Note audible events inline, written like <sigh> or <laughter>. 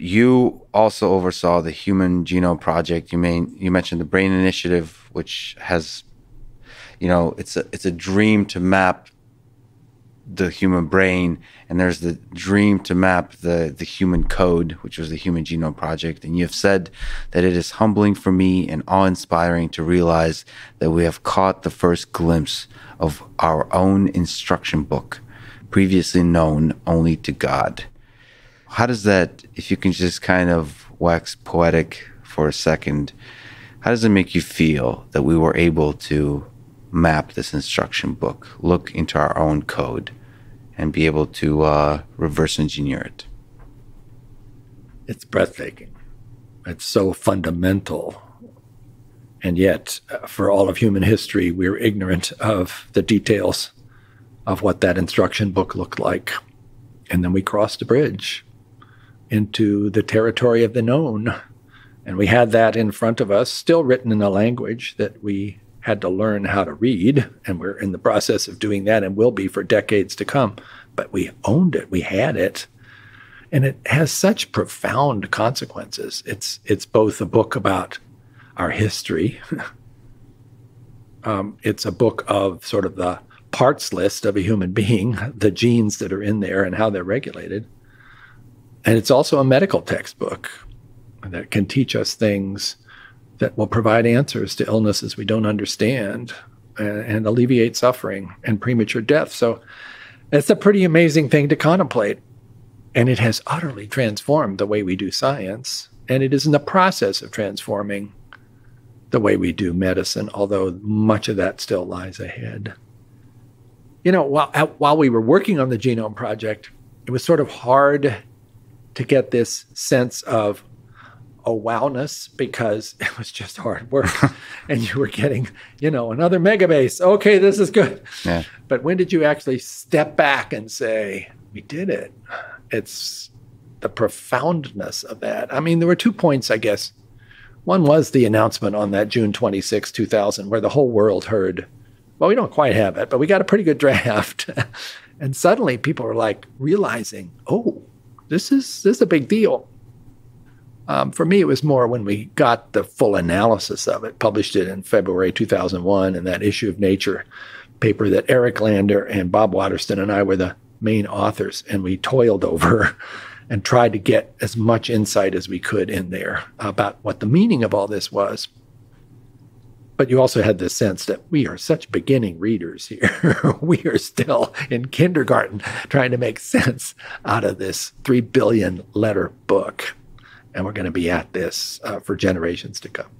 you also oversaw the Human Genome Project. You you mentioned the Brain Initiative, which has, you know, it's a it's a dream to map the human brain, and there's the dream to map the the human code, which was the Human Genome Project. And you have said that it is humbling for me and awe-inspiring to realize that we have caught the first glimpse of our own instruction book, previously known only to God. How does that, if you can just kind of wax poetic for a second, how does it make you feel that we were able to map this instruction book, look into our own code, and be able to uh, reverse engineer it? It's breathtaking. It's so fundamental. And yet, uh, for all of human history, we're ignorant of the details of what that instruction book looked like. And then we crossed a bridge into the territory of the known. And we had that in front of us, still written in a language that we had to learn how to read, and we're in the process of doing that and will be for decades to come. But we owned it, we had it. And it has such profound consequences. It's it's both a book about our history. <laughs> um, it's a book of sort of the parts list of a human being, <laughs> the genes that are in there and how they're regulated. And it's also a medical textbook that can teach us things that will provide answers to illnesses we don't understand and, and alleviate suffering and premature death. So it's a pretty amazing thing to contemplate. And it has utterly transformed the way we do science. And it is in the process of transforming the way we do medicine, although much of that still lies ahead. You know, while, while we were working on the Genome Project, it was sort of hard to get this sense of a wowness because <laughs> it was just hard work <laughs> and you were getting, you know, another megabase. Okay, this is good. Yeah. But when did you actually step back and say, we did it? It's the profoundness of that. I mean, there were two points, I guess. One was the announcement on that June 26, 2000, where the whole world heard, well, we don't quite have it, but we got a pretty good draft. <laughs> and suddenly people are like realizing, oh, this is this is a big deal. Um, for me, it was more when we got the full analysis of it, published it in February 2001 in that issue of Nature paper that Eric Lander and Bob Waterston and I were the main authors, and we toiled over and tried to get as much insight as we could in there about what the meaning of all this was. But you also had this sense that we are such beginning readers here. <laughs> we are still in kindergarten trying to make sense out of this 3 billion letter book and we're going to be at this uh, for generations to come.